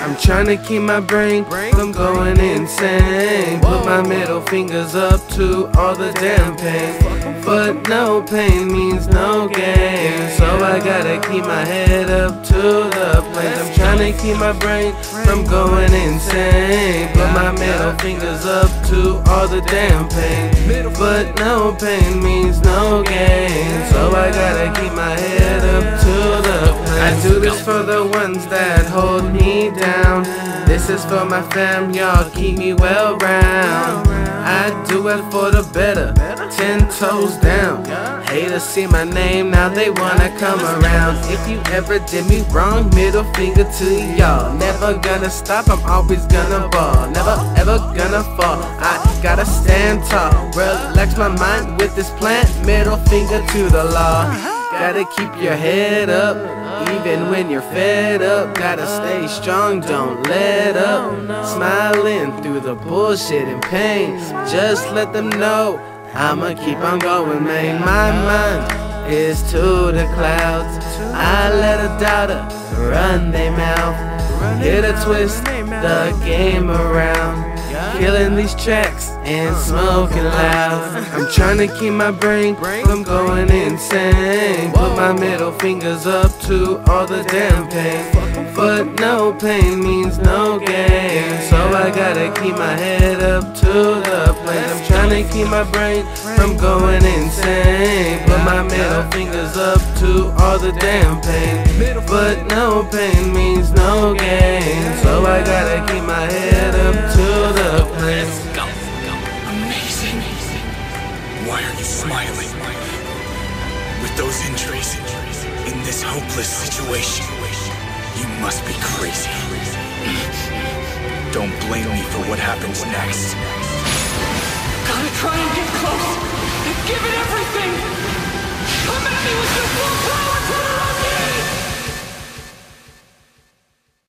I'm trying to keep my brain from going insane. Put my middle fingers up to all the damn pain. But no pain means no gain. So I gotta keep my head up to the plate. I'm keep my brain from going insane. Put my middle fingers up to all the damn pain. But no pain means no gain. So I gotta keep my head up to the plate. I do this for the ones that hold me down. This is for my fam, y'all keep me well round. I do it for the better, ten toes down. Haters see my name, now they wanna come around. If you ever did me wrong, middle finger to y'all. Never gonna stop, I'm always gonna ball. Never ever gonna fall. I gotta stand tall. Relax my mind with this plant, middle finger to the law. Gotta keep your head up, even when you're fed up. Gotta stay strong, don't let up. Smiling through the bullshit and pain. Just let them know I'ma keep on going, man. My mind is to the clouds. I let a doubter run their mouth. Hit a twist the game around. Killing these tracks and smoking loud. I'm trying to keep my brain from going insane. Put my middle fingers up to all the damn pain. But no pain means no gain. So I gotta keep my head up to the trying to keep my brain from going insane. Put my middle fingers up to all the damn pain. But no pain means no gain. So I gotta keep my head up to the plate. Go. Amazing. Why are you smiling? With those injuries, in this hopeless situation, you must be crazy. Don't blame me for what happens next.